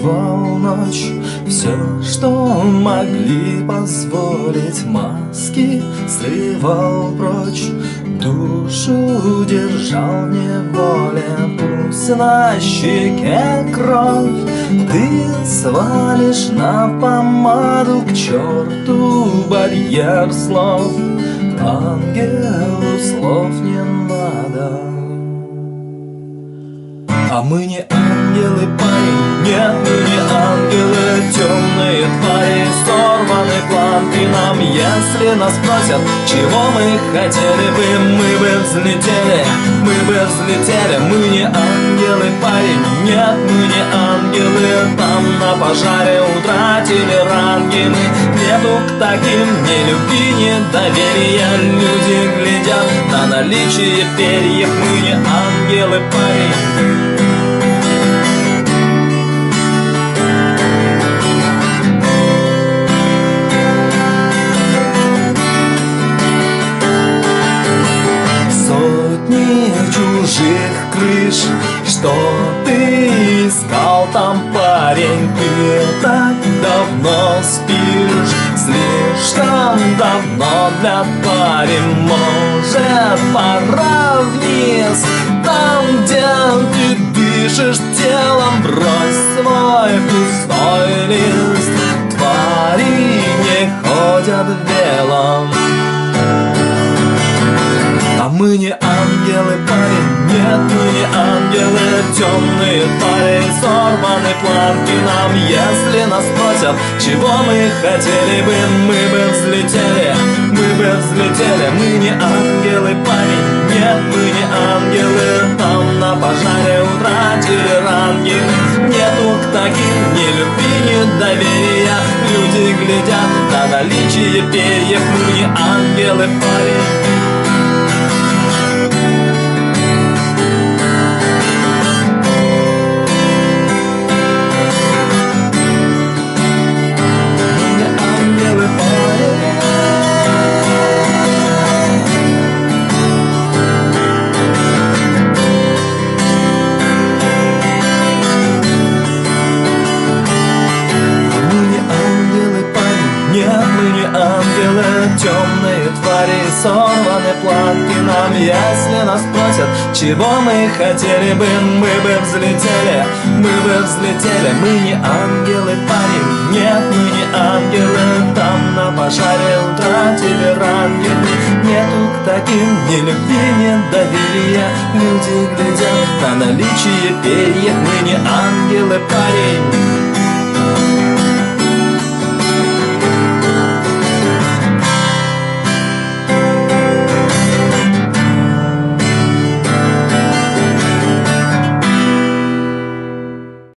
открывал ночь. Все, что могли позволить маски Срывал прочь. Душу держал неволе Пусть на щеке кровь. Ты свалишь на помаду К черту барьер слов. Ангелу слов не надо. А мы не ангелы, парень, Нас спросят, чего мы хотели бы. Мы бы взлетели, мы бы взлетели. Мы не ангелы, парень, нет, мы не ангелы. Там на пожаре утратили ранги Мы. Нету к таким ни любви, ни доверия. Люди глядят на наличие перьев. Мы не ангелы, парень крыш Что ты искал там, парень? Ты так давно спишь. Слишком давно для парень. Может, пора вниз? Там, где ты дышишь телом Брось свой пустой лист. Твари не ходят белом мы не ангелы, парень. Нет, мы не ангелы, темные твари, сорваны планки нам Если нас спросят, чего мы хотели бы, мы бы взлетели Мы бы взлетели, мы не ангелы, парень. Нет, мы не ангелы, там на пожаре утратили ранги. Нету к таким ни любви, ни доверия. Люди глядят на наличие перьев, мы не ангелы, парень темные твари Сорваны планки нам, если нас спросят Чего мы хотели бы, мы бы взлетели Мы бы взлетели, мы не ангелы, парень Нет, мы не ангелы. Там на пожаре утратили ранги. Нету к таким ни любви, ни доверия. Люди глядят на наличие перьев. Мы не ангелы, парень